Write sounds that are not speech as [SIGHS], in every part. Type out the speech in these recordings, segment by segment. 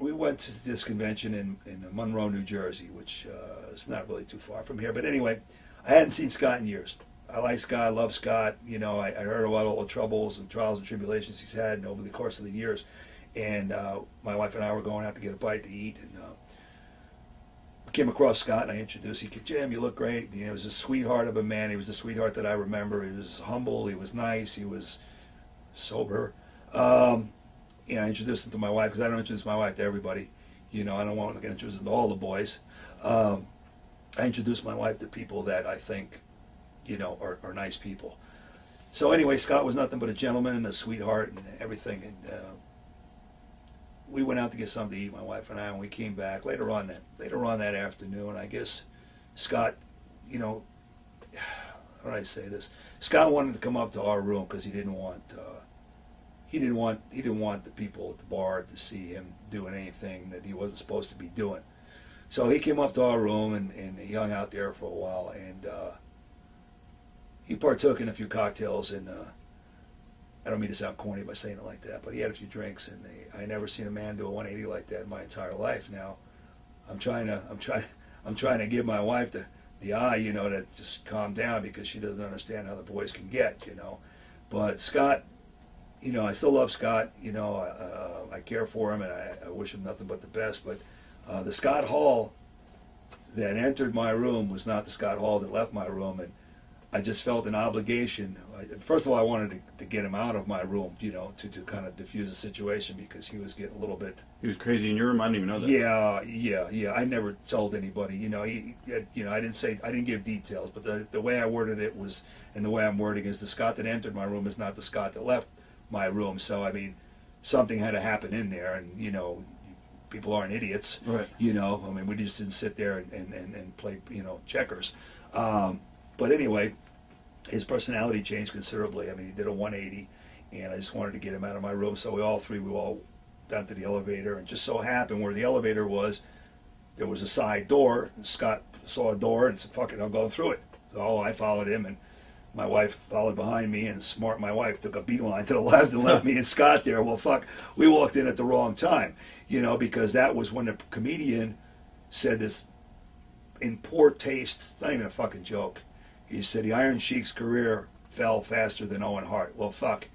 we went to this convention in, in Monroe, New Jersey, which uh, is not really too far from here. But anyway, I hadn't seen Scott in years. I like Scott, I love Scott. You know, I, I heard about all the troubles and trials and tribulations he's had over the course of the years. And uh, my wife and I were going out to get a bite to eat, and uh, came across Scott, and I introduced. He said, "Jim, you look great." He was a sweetheart of a man. He was a sweetheart that I remember. He was humble. He was nice. He was sober. Um, and I introduced him to my wife because I don't introduce my wife to everybody. You know, I don't want to get introduced to all the boys. Um, I introduced my wife to people that I think, you know, are, are nice people. So anyway, Scott was nothing but a gentleman and a sweetheart and everything. And uh, we went out to get something to eat, my wife and I, and we came back later on that later on that afternoon. I guess Scott, you know, [SIGHS] how do I say this? Scott wanted to come up to our room because he didn't want. Uh, he didn't want he didn't want the people at the bar to see him doing anything that he wasn't supposed to be doing. So he came up to our room and, and he hung out there for a while and uh, he partook in a few cocktails and uh, I don't mean to sound corny by saying it like that, but he had a few drinks and I never seen a man do a 180 like that in my entire life. Now I'm trying to I'm trying [LAUGHS] I'm trying to give my wife the the eye, you know, to just calm down because she doesn't understand how the boys can get, you know. But Scott you know, I still love Scott. You know, uh, I care for him, and I, I, wish him nothing but the best. But uh, the Scott Hall that entered my room was not the Scott Hall that left my room, and I just felt an obligation. First of all, I wanted to, to get him out of my room, you know, to, to kind of diffuse the situation because he was getting a little bit. He was crazy in your room. I didn't even know that. Yeah, yeah, yeah. I never told anybody. You know, he, you know, I didn't say, I didn't give details, but the the way I worded it was, and the way I'm wording is, the Scott that entered my room is not the Scott that left my room. So I mean, something had to happen in there, and you know, people aren't idiots. Right. You know, I mean, we just didn't sit there and, and, and, and play you know checkers. Um, but anyway, his personality changed considerably. I mean, he did a 180, and I just wanted to get him out of my room. So we all three we all down to the elevator, and just so happened where the elevator was, there was a side door. Scott saw a door and said, "Fuck it, I'm going through it." So I followed him and my wife followed behind me, and smart my wife took a beeline to the [LAUGHS] left and left me and Scott there. Well, fuck, we walked in at the wrong time, you know, because that was when the comedian said this in poor taste, not even a fucking joke. He said the Iron Sheik's career fell faster than Owen Hart. Well, fuck,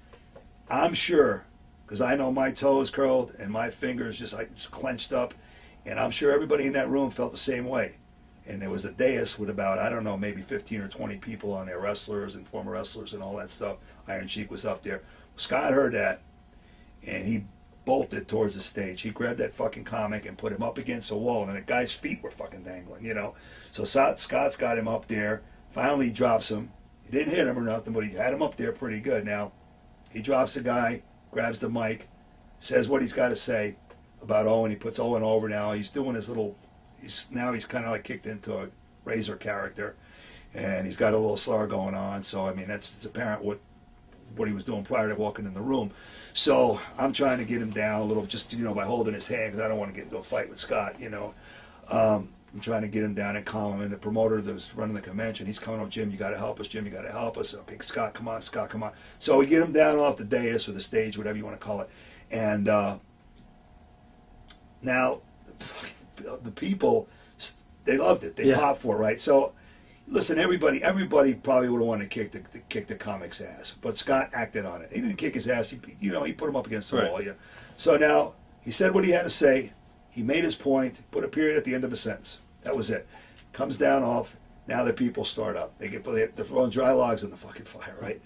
I'm sure because I know my toes curled and my fingers just like just clenched up, and I'm sure everybody in that room felt the same way and there was a dais with about I don't know maybe 15 or 20 people on there, wrestlers and former wrestlers and all that stuff. Iron Sheik was up there. Scott heard that, and he bolted towards the stage. He grabbed that fucking comic and put him up against a wall, and the guy's feet were fucking dangling, you know. So Scott's got him up there. Finally, drops him. He didn't hit him or nothing, but he had him up there pretty good. Now, he drops the guy, grabs the mic, says what he's got to say about Owen. He puts Owen over now. He's doing his little he's now he's kind of like kicked into a razor character, and he's got a little slur going on. So I mean, that's it's apparent what what he was doing prior to walking in the room. So I'm trying to get him down a little, just you know, by holding his hand because I don't want to get into a fight with Scott. You know, um, I'm trying to get him down and calm him. And the promoter that's running the convention, he's coming up, Jim, you got to help us. Jim, you got to help us. Okay, Scott, come on, Scott, come on. So we get him down off the dais or the stage, whatever you want to call it, and uh, now the people they loved it. They yeah. popped for it, right? So listen, everybody, everybody probably would have wanted to kick the, the, kick the comic's ass, but Scott acted on it. He didn't kick his ass. He, you know, he put him up against the right. wall. Yeah. So now he said what he had to say. He made his point. Put a period at the end of a sentence. That was it. Comes down off. Now the people start up. They get they're throwing dry logs in the fucking fire, right?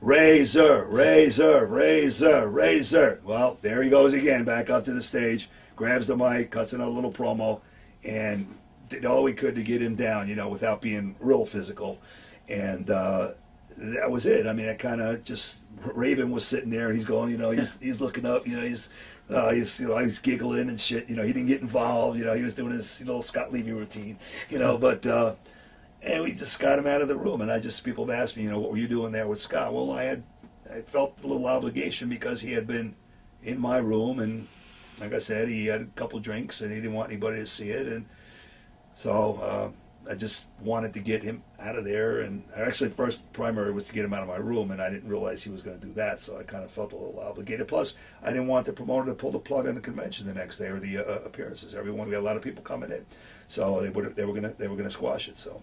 Razor, razor, razor, razor. Well, there he goes again, back up to the stage, grabs the mic, cuts another little promo, and did all we could to get him down, you know, without being real physical. And uh, that was it. I mean, I kind of just Raven was sitting there, and he's going, you know, he's [LAUGHS] he's looking up, you know, he's uh, he's you know he's giggling and shit. You know, he didn't get involved. You know, he was doing his little Scott Levy routine. You know, but uh, and we just got him out of the room. And I just people have asked me, you know, what were you doing there with Scott? Well, I had I felt a little obligation because he had been in my room and like I said, he had a couple drinks and he didn't want anybody to see it and so uh, I just wanted to get him out of there. And actually, first primary was to get him out of my room, and I didn't realize he was going to do that. So I kind of felt a little obligated. Plus, I didn't want the promoter to pull the plug on the convention the next day or the uh, appearances. Everyone, we had a lot of people coming in, so they they were gonna they were gonna squash it. So.